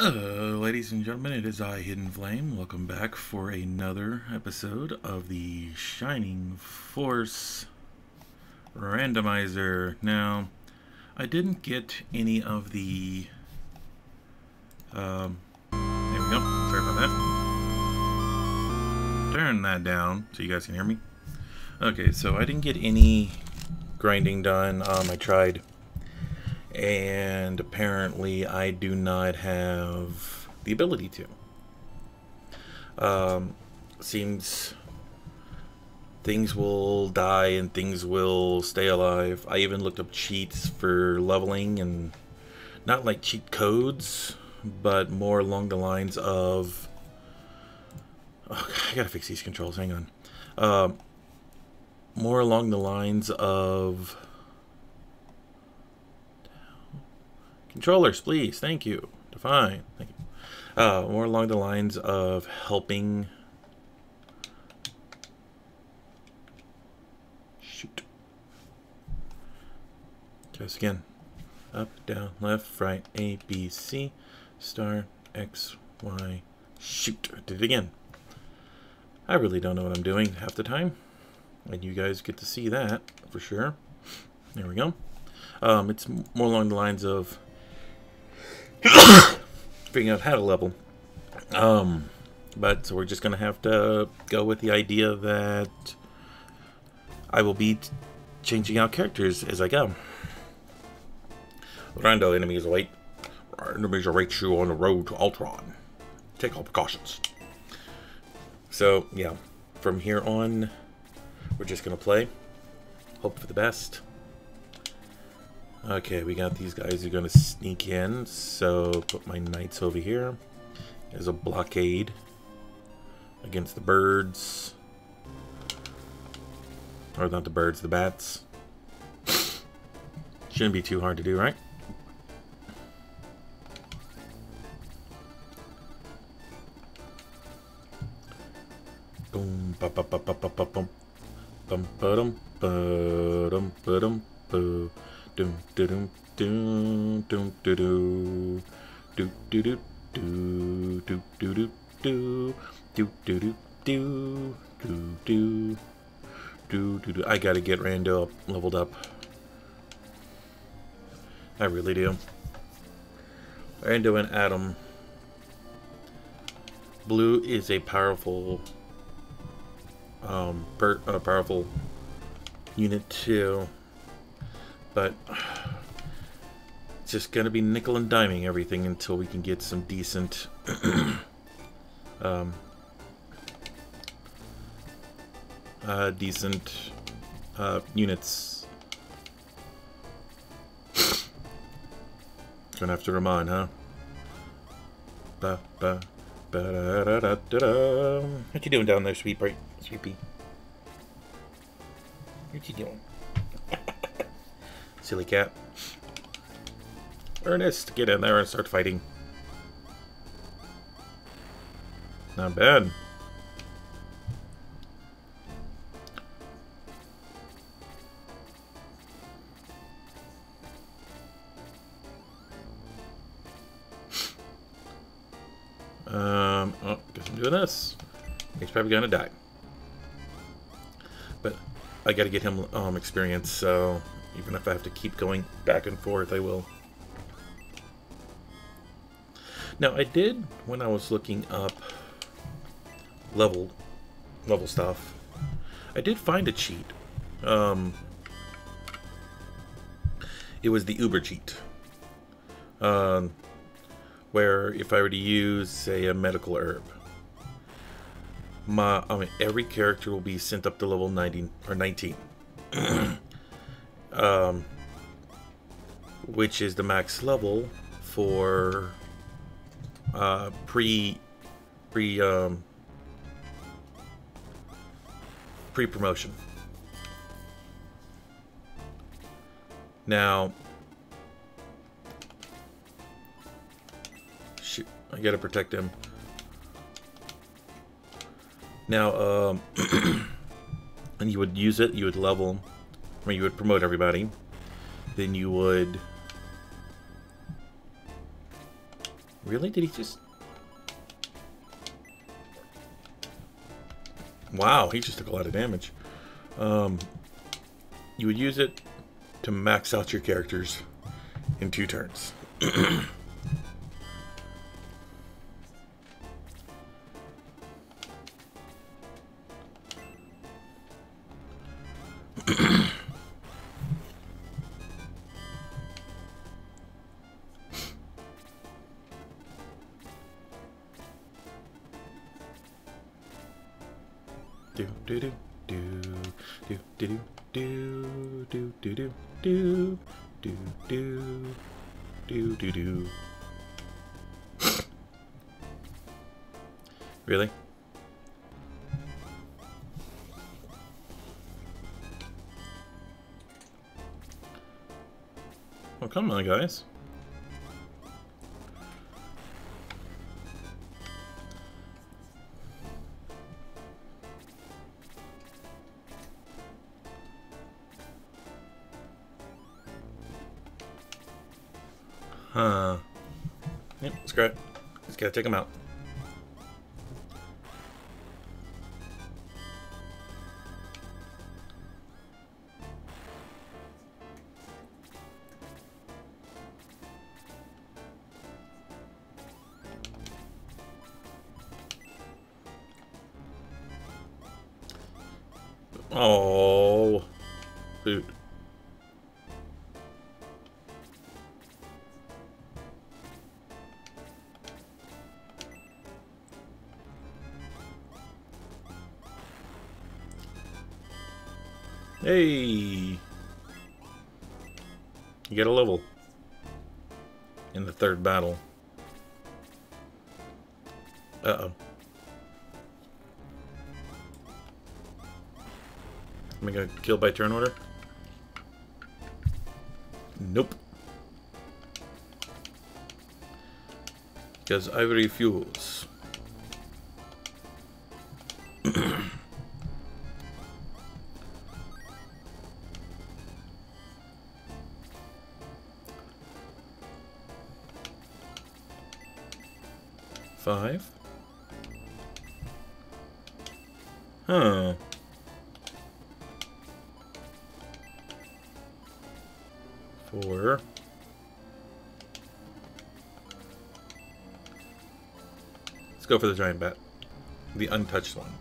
Ladies and gentlemen, it is I, Hidden Flame. Welcome back for another episode of the Shining Force Randomizer. Now, I didn't get any of the... Um, there we go. Sorry about that. Turn that down so you guys can hear me. Okay, so I didn't get any grinding done. Um, I tried and apparently I do not have the ability to. Um, seems things will die and things will stay alive. I even looked up cheats for leveling and not like cheat codes, but more along the lines of. Oh, I gotta fix these controls. Hang on. Uh, more along the lines of Controllers, please. Thank you. Define. Thank you. Uh, more along the lines of helping. Shoot. Just again. Up, down, left, right, A, B, C, star, X, Y, shoot. I did it again. I really don't know what I'm doing half the time. And you guys get to see that for sure. There we go. Um, it's more along the lines of figuring out how to level. Um, but so we're just gonna have to go with the idea that I will be changing out characters as I go. Rando enemies await. Enemies await you on the road to Alterone. Take all precautions. So yeah, from here on, we're just gonna play. Hope for the best. Okay, we got these guys who are going to sneak in, so put my knights over here as a blockade against the birds. Or not the birds, the bats. Shouldn't be too hard to do, right? Boom, ba ba ba ba ba ba bum, bum ba dum ba dum ba dum ba. Dum dum dum dum dum dum do do do do do do do do do do do do do do do do I gotta get Rando leveled up. I really do. Rando and Adam. Blue is a powerful um per, uh, powerful unit too but it's just gonna be nickel and diming everything until we can get some decent um, uh, decent uh, units. Gonna have to remind, huh? Ba ba ba da da da da da. What you doing down there, sweet bright, sweet pea? What you doing? Silly cat. Ernest, get in there and start fighting. Not bad. Um, oh, guess I'm doing this. He's probably gonna die. But I gotta get him um, experience, so even if I have to keep going back and forth, I will. Now, I did, when I was looking up level, level stuff, I did find a cheat. Um, it was the Uber cheat. Um, where if I were to use, say, a medical herb, my I mean, every character will be sent up to level 90 or 19. um, which is the max level for uh, pre pre um, pre promotion. Now, shoot, I gotta protect him. Now, um, and you would use it, you would level where you would promote everybody. Then you would Really? Did he just... Wow, he just took a lot of damage. Um, you would use it to max out your characters in two turns. do do do do do do do do do do Really? Oh, come on, guys. Gotta take them out. Hey! You get a level in the third battle. Uh-oh. Am I gonna kill by turn order? Nope. Because I refuse. Go for the giant bat. The untouched one.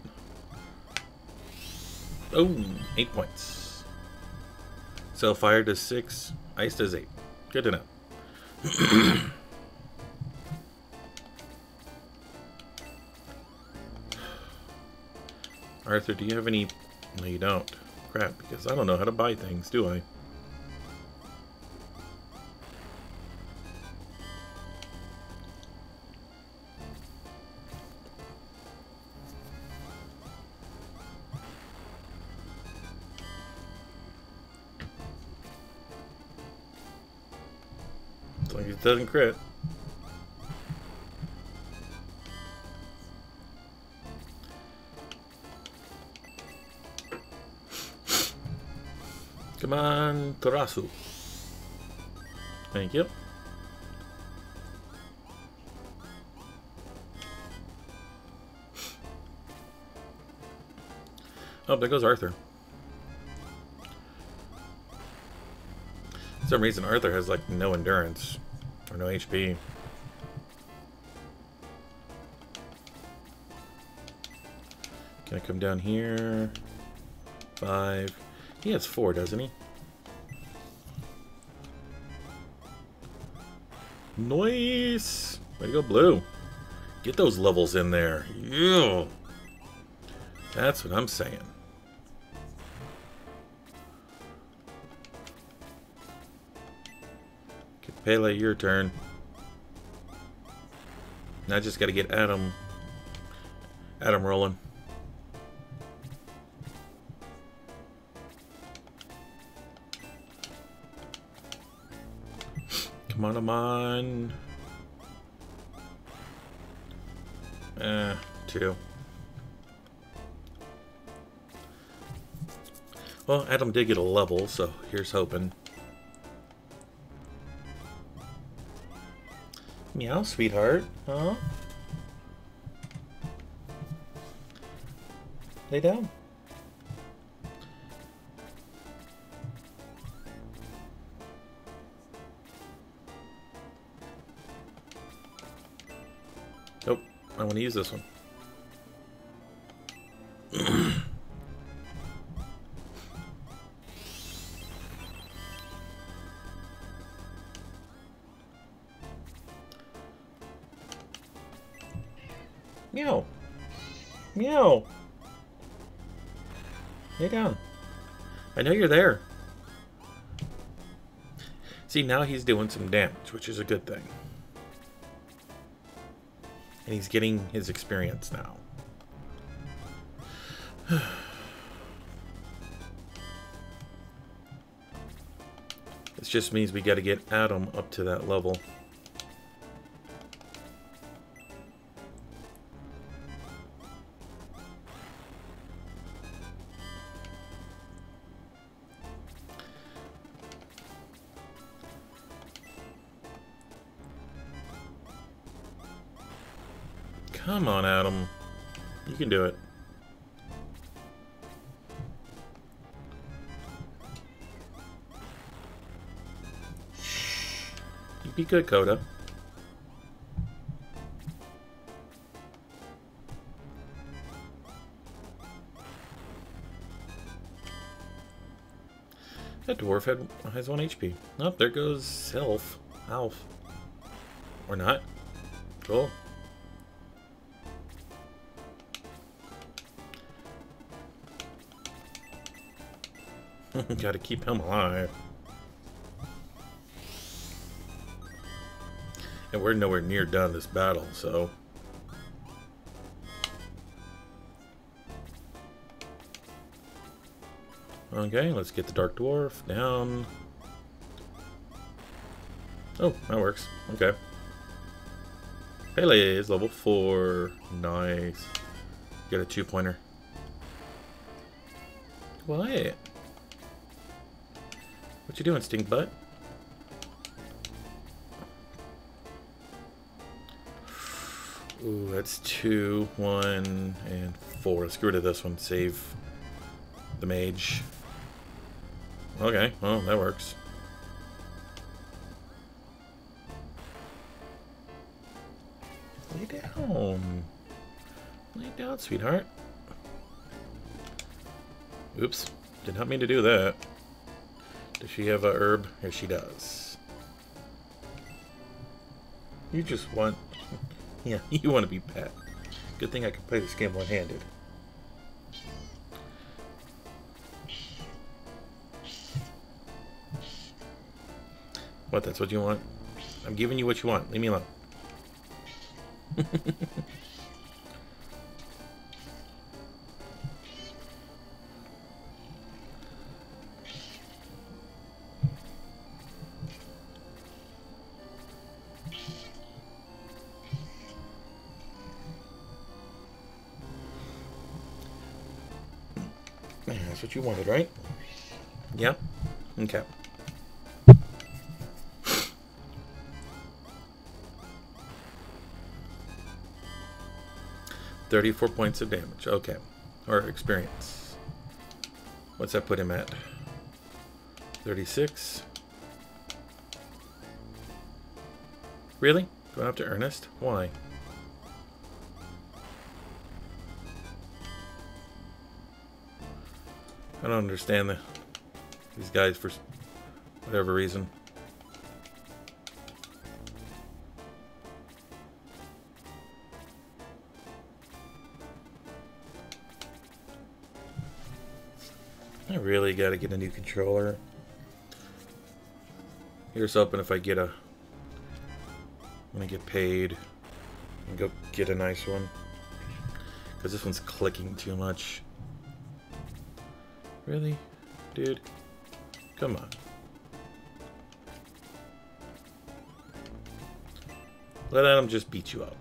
Oh, eight points. So fire does six, ice does eight. Good to know. Arthur, do you have any... No, you don't. Crap, because I don't know how to buy things, do I? Doesn't crit. Come on, Torasu. Thank you. Oh, there goes Arthur. For some reason, Arthur has like no endurance no HP. Can I come down here? Five. He has four, doesn't he? Nice! Way to go, Blue. Get those levels in there. Ew. That's what I'm saying. Pelle, your turn. Now I just gotta get Adam... Adam rolling. Come on, come on. Eh, two. Well, Adam did get a level, so here's hoping. Meow, sweetheart. Huh? Lay down. Nope, I want to use this one. Know you're there. See, now he's doing some damage, which is a good thing. And he's getting his experience now. this just means we got to get Adam up to that level. You can do it. You be good, Coda. That dwarf had has one HP. Oh, there goes Elf. Alf. Or not. Cool. Gotta keep him alive. And we're nowhere near done this battle, so... Okay, let's get the Dark Dwarf down. Oh, that works. Okay. Pelle is level 4. Nice. Get a two-pointer. What? You doing, stink butt? Ooh, that's two, one, and four. Let's get rid of this one. Save the mage. Okay, well, that works. Lay down. Lay down, sweetheart. Oops. Did not mean to do that. Does she have a herb? Yes, she does. You just want... Yeah, you want to be pet. Good thing I can play this game one-handed. What, that's what you want? I'm giving you what you want. Leave me alone. That's what you wanted, right? Yeah? Okay. Thirty-four points of damage. Okay. Or experience. What's that put him at? Thirty-six. Really? Going after Ernest? Why? I don't understand the, these guys for whatever reason. I really got to get a new controller. Here's hoping if I get a when I get paid and go get a nice one because this one's clicking too much. Really? Dude? Come on. Let Adam just beat you up.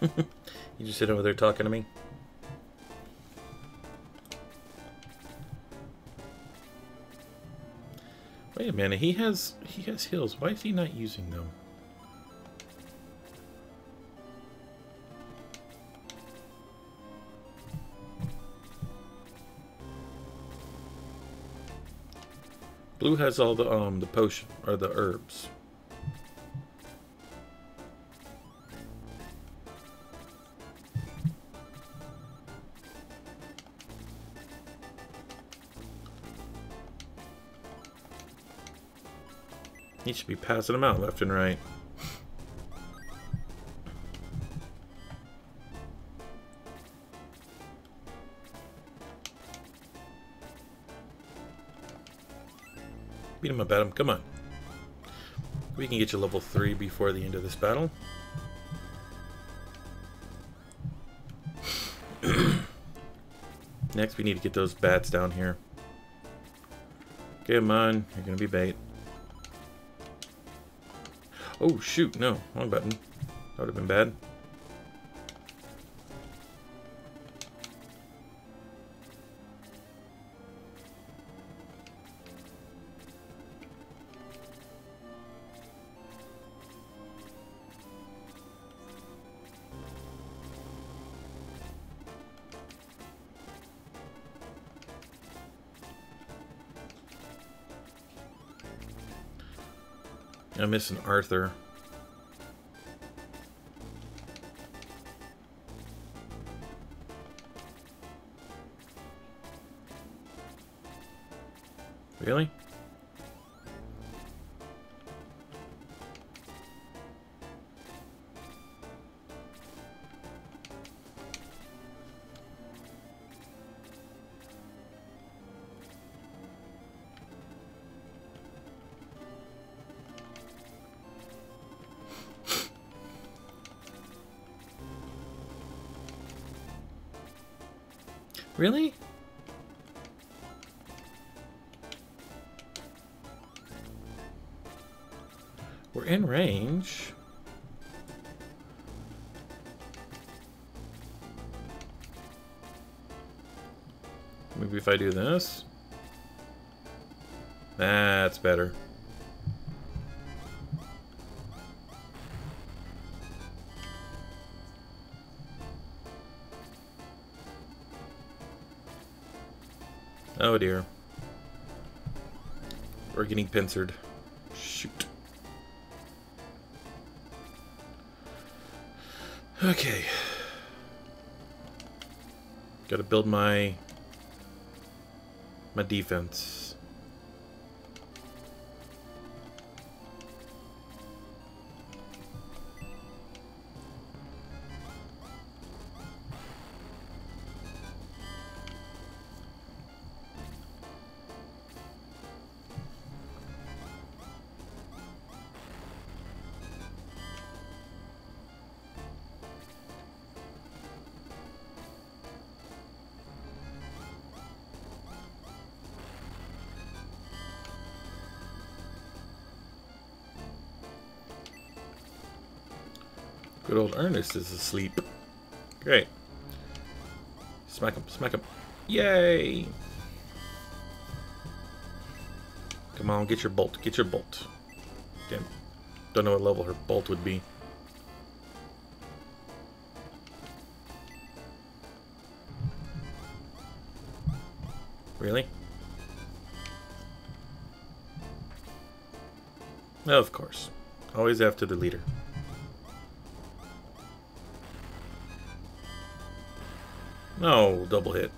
you just sit over there talking to me? Wait a minute, he has he has heals. Why is he not using them? Blue has all the um the potion or the herbs. He should be passing them out left and right. Beat him up, Adam. Come on. We can get you level 3 before the end of this battle. Next, we need to get those bats down here. Come on. You're going to be bait. Oh, shoot. No. Wrong button. That would have been bad. Missing Arthur. Really? Really? We're in range. Maybe if I do this. That's better. Oh dear. We're getting pincered. Shoot. Okay. Gotta build my my defense. Good old Ernest is asleep. Great. Smack him, smack him. Yay! Come on, get your bolt, get your bolt. Damn. Don't know what level her bolt would be. Really? Of course. Always after the leader. No, double hit.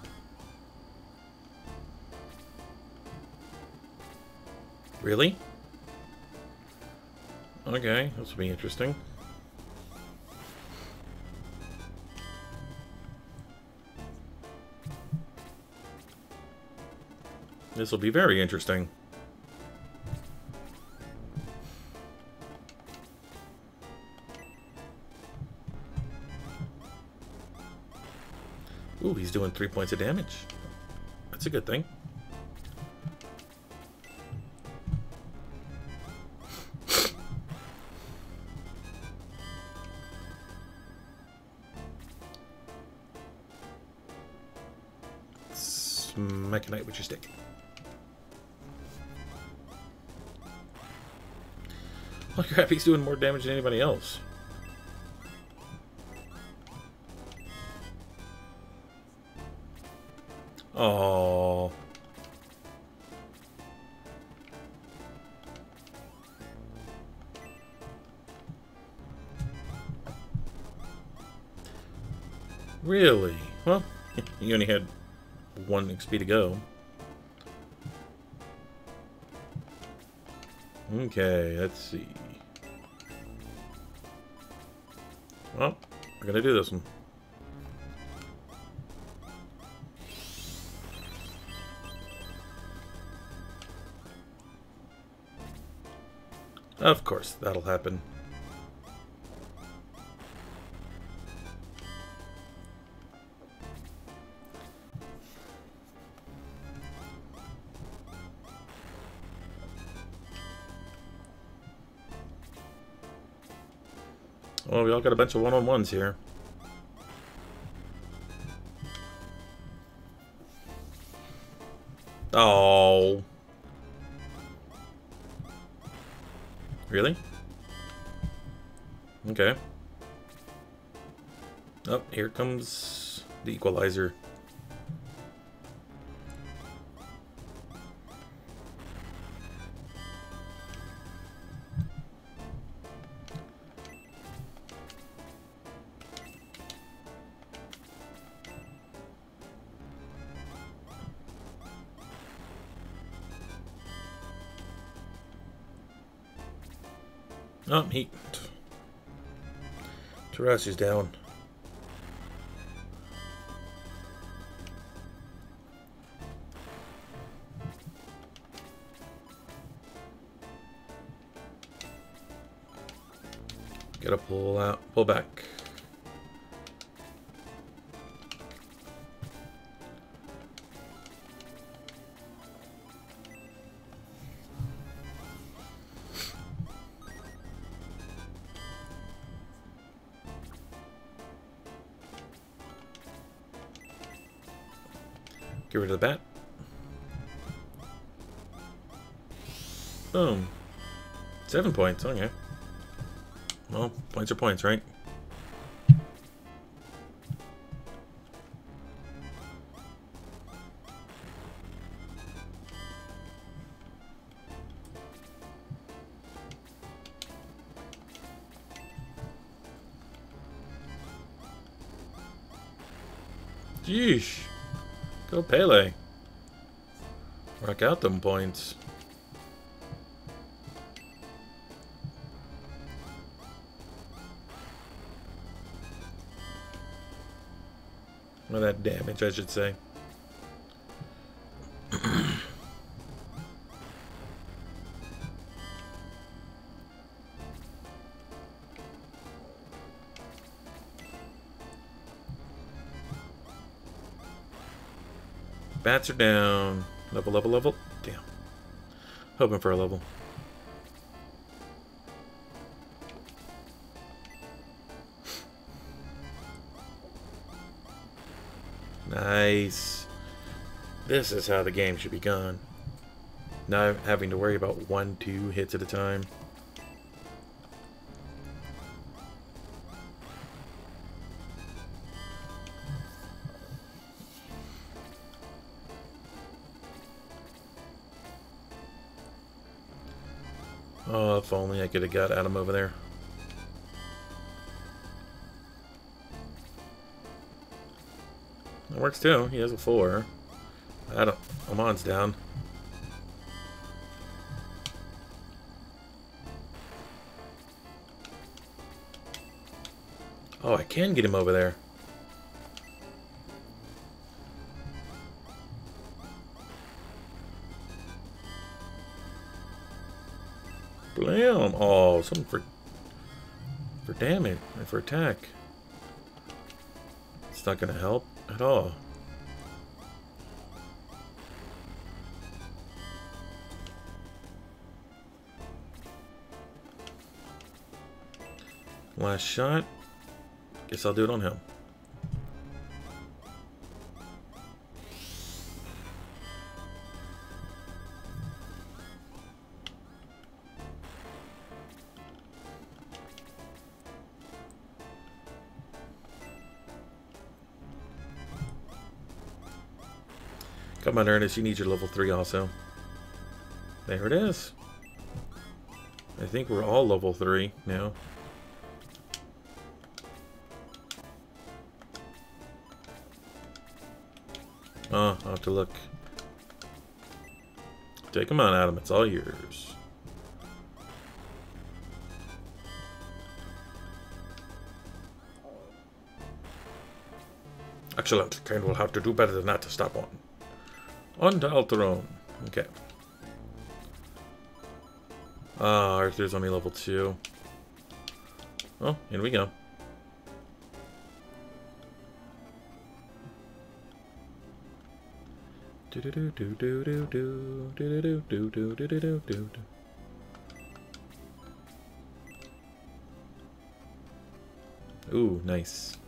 Really? Okay, this will be interesting. This will be very interesting. He's doing three points of damage. That's a good thing. Smack a knight with your stick. Look, crap, he's doing more damage than anybody else. Oh. Really? Well, you only had one XP to go. Okay, let's see. Well, we're gonna do this one. Of course, that'll happen. Well, we all got a bunch of one-on-ones here. Really? Okay. Oh, here comes the equalizer. Oh, he... Torasu's down. Gotta pull out, pull back. Boom. Seven points, okay. Well, points are points, right? Jeesh. Go Pelle. Rock out them points. Damage, I should say. Bats are down. Level, level, level. Damn. Hoping for a level. Nice. This is how the game should be gone. Not having to worry about one, two hits at a time. Oh, if only I could have got Adam over there. Works too. He has a four. I don't. Amon's down. Oh, I can get him over there. Blam! Oh, something for for damage and for attack. It's not gonna help at all. Last shot. Guess I'll do it on him. On, Ernest. You need your level 3 also. There it is. I think we're all level 3 now. Oh, I'll have to look. Take them on, Adam. It's all yours. Excellent. Kane will have to do better than that to stop one. On to Alterone. Okay. Ah, Arthur's only level 2. Oh, in we go. Do do do do do do do do do do do do do do. Ooh, nice.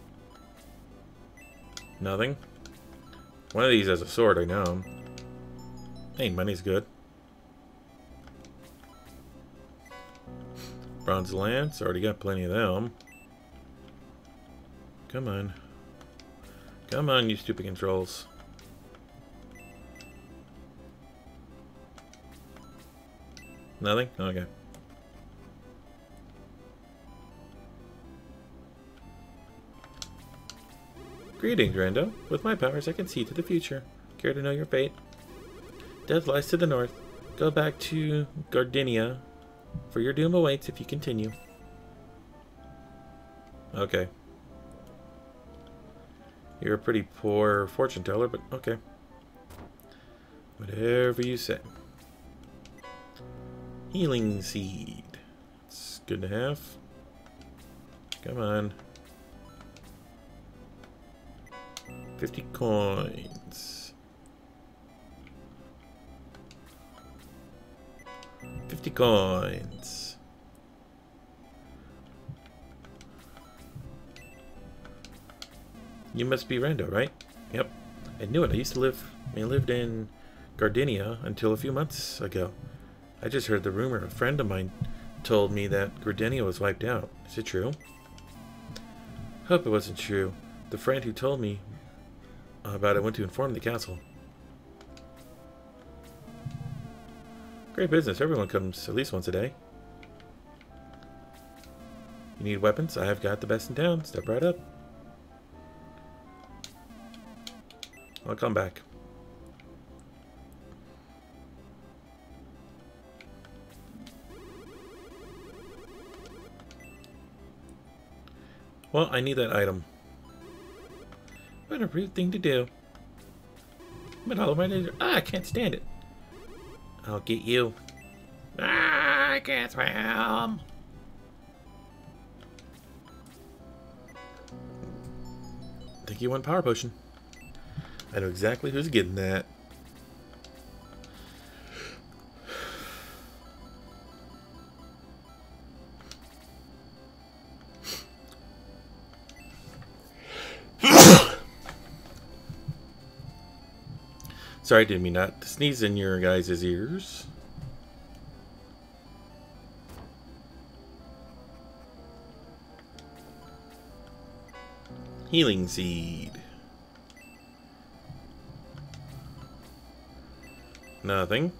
Nothing. One of these has a sword, I know. Hey, money's good. Bronze Lance, already got plenty of them. Come on. Come on, you stupid controls. Nothing? Okay. Greetings, Rando. With my powers, I can see to the future. Care to know your fate? Death lies to the north. Go back to Guardiana, for your doom awaits if you continue. Okay. You're a pretty poor fortune teller, but okay. Whatever you say. Healing seed. It's good to have. Come on. 50 coins. 50 coins. You must be Rando, right? Yep. I knew it. I used to live... I lived in Guardiana until a few months ago. I just heard the rumor. A friend of mine told me that Guardiana was wiped out. Is it true? Hope it wasn't true. The friend who told me about it went to inform the council. Great business. Everyone comes at least once a day. You need weapons? I have got the best in town. Step right up. I'll come back. Well, I need that item. What a rude thing to do. But my ah, I can't stand it. I'll get you. Ah, I can't swim. Think you want power potion. I know exactly who's getting that. Sorry, didn't mean not to sneeze in your guys' ears. Healing Seed. Nothing.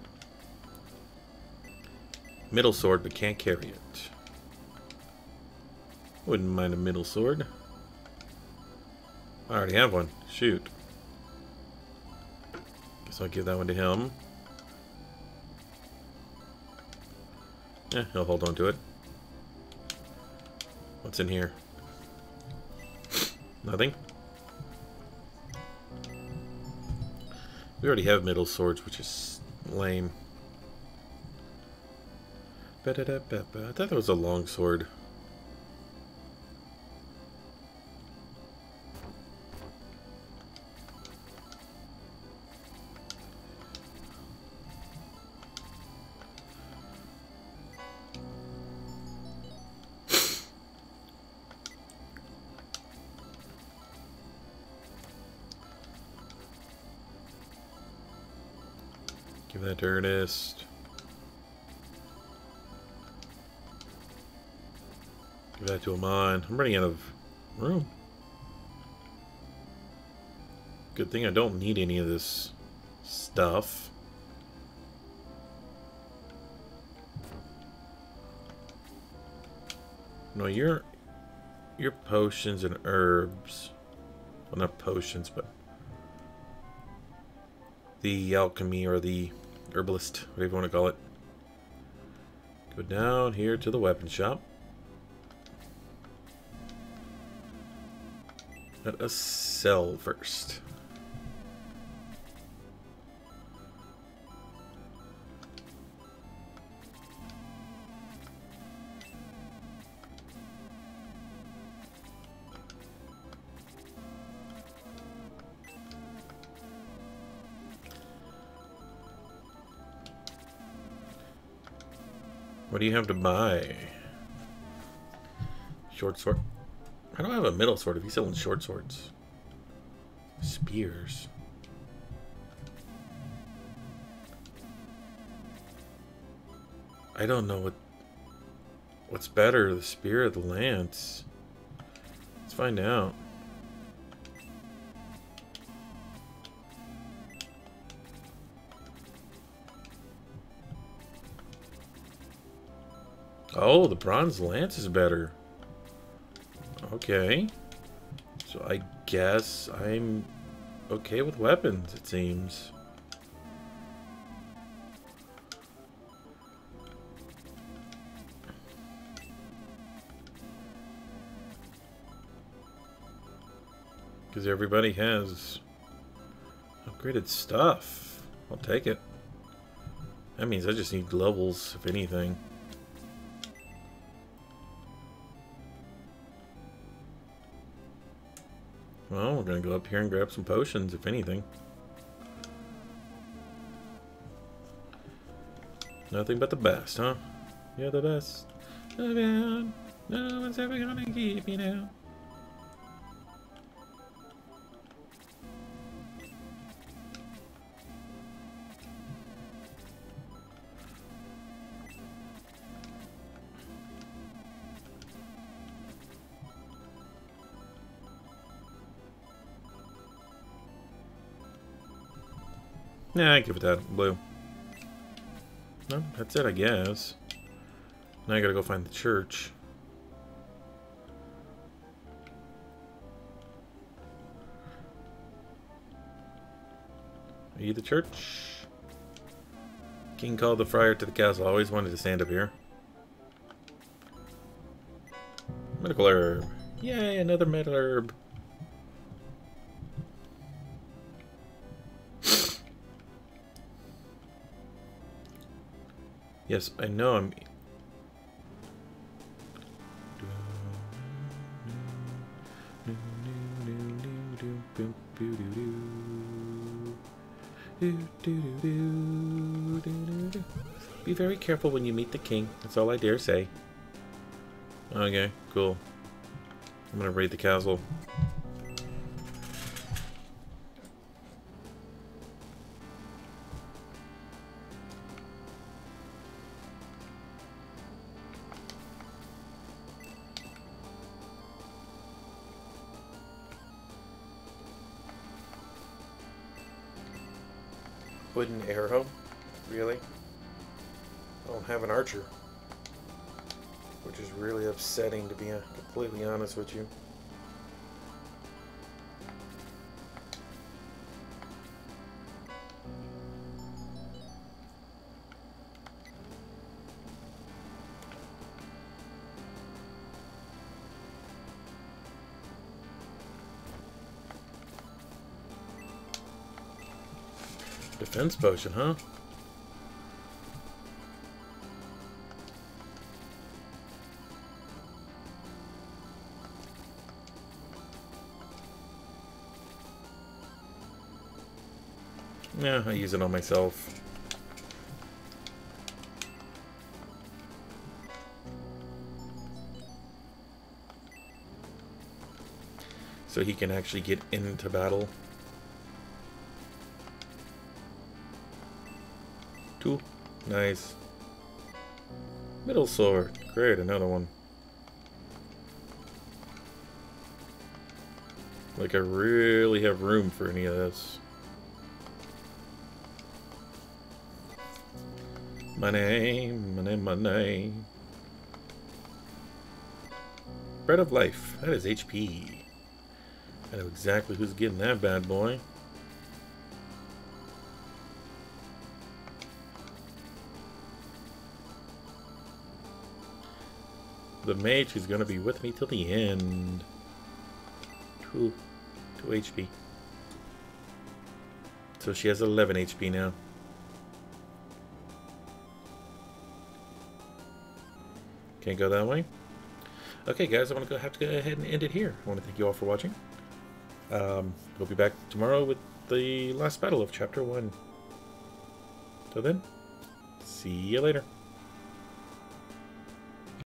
Middle sword, but can't carry it. Wouldn't mind a middle sword. I already have one. Shoot. So I'll give that one to him. Yeah, he'll hold on to it. What's in here? Nothing? We already have middle swords, which is lame. I thought that was a long sword. Thing I don't need any of this stuff. No, you're your potions and herbs. Well, not potions, but the alchemy or the herbalist, whatever you want to call it. Go down here to the weapon shop. Let us sell first. Do you have to buy? Short sword. I don't have a middle sword if he's selling short swords. Spears. I don't know what what's better, the spear or the lance. Let's find out. Oh, the bronze lance is better. Okay. So I guess I'm okay with weapons, it seems. Because everybody has upgraded stuff. I'll take it. That means I just need levels, if anything. Well, we're gonna go up here and grab some potions, if anything. Nothing but the best, huh? You're the best. No one's ever gonna keep you now. Yeah, give it that. Blue. No, that's it, I guess. Now I gotta go find the church. Are you the church? King called the friar to the castle. I always wanted to stand up here. Medical herb. Yay, another medical herb. Yes, I know I'm... Be very careful when you meet the king. That's all I dare say. Okay, cool. I'm gonna raid the castle. Wooden arrow? Really? I don't have an archer. Which is really upsetting to be completely honest with you. Defense potion, huh? Yeah, I use it on myself. So he can actually get into battle. Two. Nice. Middle sword. Great, another one. Like, I really have room for any of this. My name, my name, my name. Bread of Life. That is HP. I know exactly who's getting that bad boy. The mage who's going to be with me till the end. Two, two HP. So she has 11 HP now. Can't go that way. Okay, guys, I'm going to have to go ahead and end it here. I want to thank you all for watching. Um, we'll be back tomorrow with the last battle of Chapter 1. Till then, see you later.